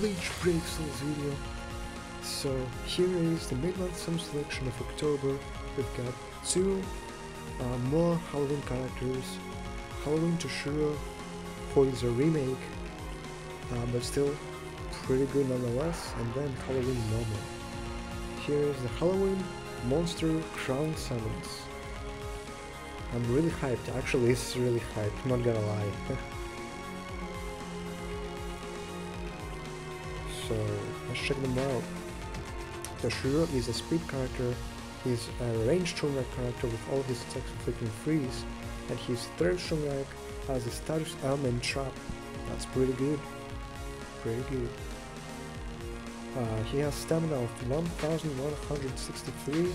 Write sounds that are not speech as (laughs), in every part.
Bleach Pixels video. So here is the Midnight Sun selection of October. We've got two uh, more Halloween characters. Halloween Toshiro, who is a remake, uh, but still pretty good nonetheless, and then Halloween Momo. Here is the Halloween Monster Crown Summons. I'm really hyped. Actually, is really hyped. Not gonna lie. (laughs) so let's check them out. Toshiro is a speed character. He's a ranged Shunrak character with all his attacks inflicting freeze, and his third Shunrak has a status element trap. That's pretty good. Pretty good. Uh, he has stamina of 1163,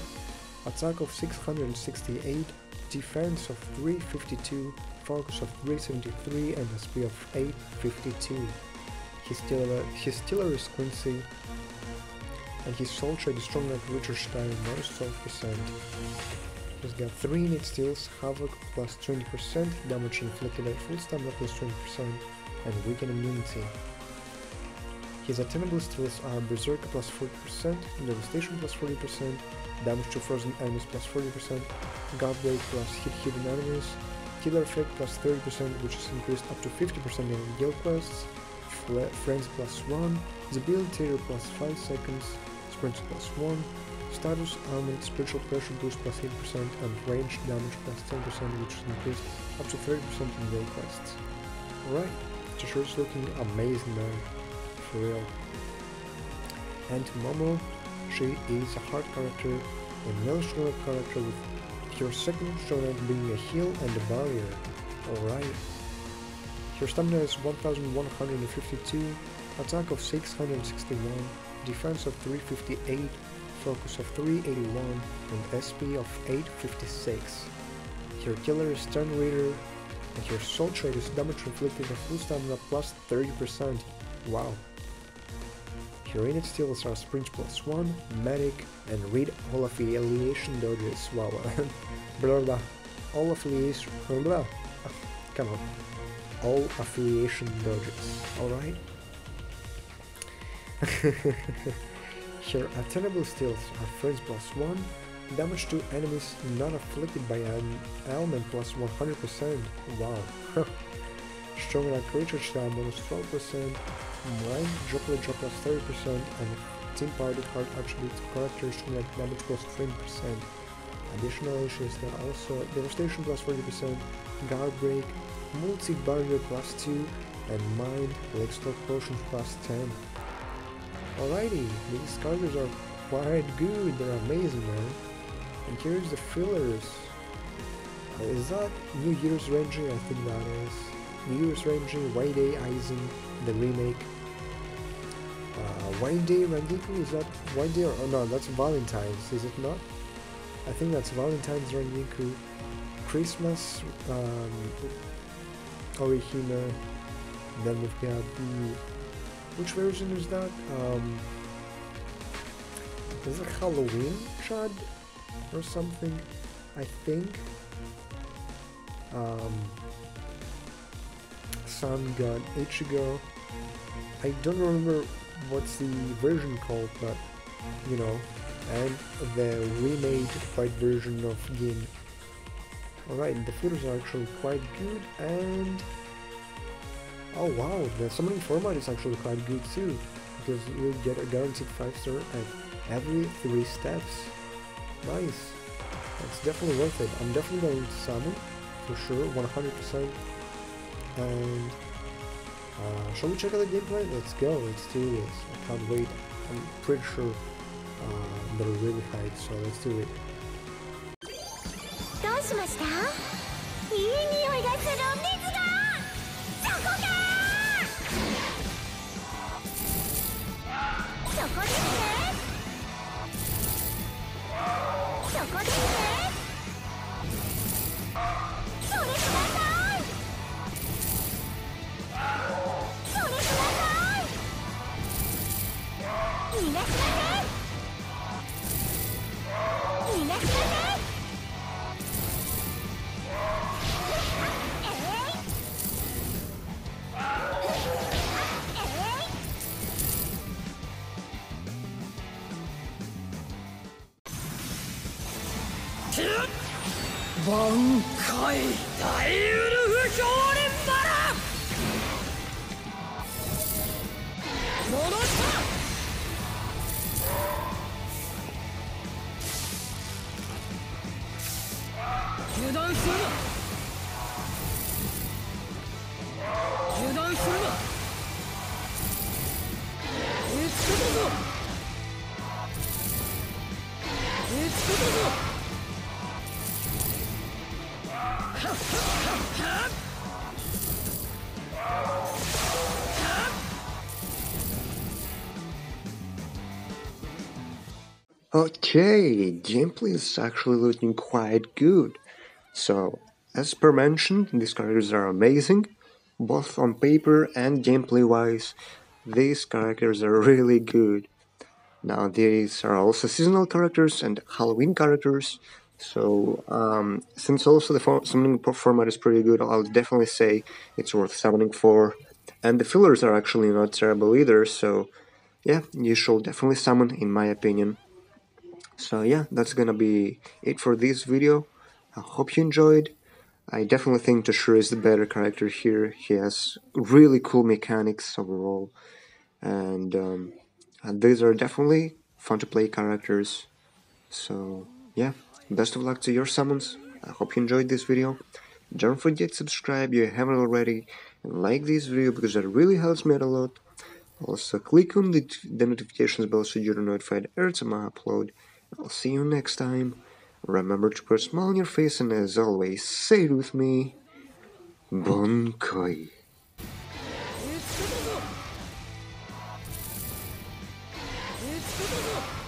attack of 668, defense of 352, focus of 373, and a speed of 852. His tiller, his tiller is Quincy, and his soul trait is stronger than Richard Stein, minus 12%. He's got 3 innate steals, Havoc plus 20%, damage inflicted at full stamina plus 20%, and weaken immunity. His attainable steals are Berserker plus 40%, Devastation plus 40%, damage to frozen enemies plus 40%, Guard Break plus hit hidden enemies, Killer Effect plus 30% which is increased up to 50% in guild quests, Friends plus 1, Debilitator plus 5 seconds, Sprint plus 1, Status Armament Spiritual Pressure Boost plus 8% and Range Damage plus 10% which is increased up to 30% in guild quests. Alright, Toshiro's looking amazing man real. And Momo, she is a hard character, a stronger character with your second shonen being a heal and a barrier. Alright. Your stamina is 1152, attack of 661, defense of 358, focus of 381, and SP of 856. Your killer is Turn Reader, and your soul trait is damage inflicted of full stamina plus 30%. Wow. Your innate steals are Sprint plus 1, Medic, and read all affiliation dodges. Wow. (laughs) blah blah. All affiliation. Blah. Ah, come on. All affiliation dodges. Alright? Your (laughs) attainable steals are Friends plus 1, damage to enemies not afflicted by an ailment plus 100%. Wow. Strong like Richard Stein bonus 12%, Mind Droplet drop plus 30%, and Team Party Card attribute characters like damage plus 20%. Additionally, she has also Devastation plus 40%, Guard Break, Multi Barrier plus 2, and Mind Stock Potions plus 10. Alrighty, these characters are quite good, they're amazing man. And here's the fillers. Uh, is that New Year's Ranger? I think that is. New Year's Ranger, White Day Aizen, the remake. Uh, White Day Rangiku, is that White Day or oh no, that's Valentine's, is it not? I think that's Valentine's Rangiku. Christmas, um. Then we've got the which version is that? Um, is it Halloween Chad or something? I think. Um, Sun God Ichigo. I don't remember what's the version called, but you know, and the remade white version of Gin. Alright, the photos are actually quite good and Oh wow, the summoning format is actually quite good too, because you get a guaranteed 5 star at every 3 steps. Nice. It's definitely worth it. I'm definitely going to summon, for sure, 100%. And uh, shall we check out the gameplay? Let's go, let's do this. I can't wait. I'm pretty sure uh, they're really hyped, so let's do it. どうしましたいい匂いがするんです 挽回大ウルフ少年バラ戻った油断するな。油断するな見つけたぞ見つけたぞ。Okay, gameplay is actually looking quite good. So, as per mentioned, these characters are amazing, both on paper and gameplay wise. These characters are (laughs) really good. Now, these are also seasonal characters and Halloween characters. So, um, since also the summoning format is pretty good, I'll definitely say it's worth summoning for. And the fillers are actually not terrible either, so yeah, you should definitely summon, in my opinion. So yeah, that's gonna be it for this video. I hope you enjoyed. I definitely think Toshiro is the better character here. He has really cool mechanics overall, and, um, and these are definitely fun to play characters. So yeah, best of luck to your summons. I hope you enjoyed this video. Don't forget to subscribe if you haven't already, and like this video because that really helps me out a lot. Also, click on the, the notifications bell so you're notified every time I upload. I'll see you next time. Remember to put a smile on your face and as always, say it with me. Bankai. 見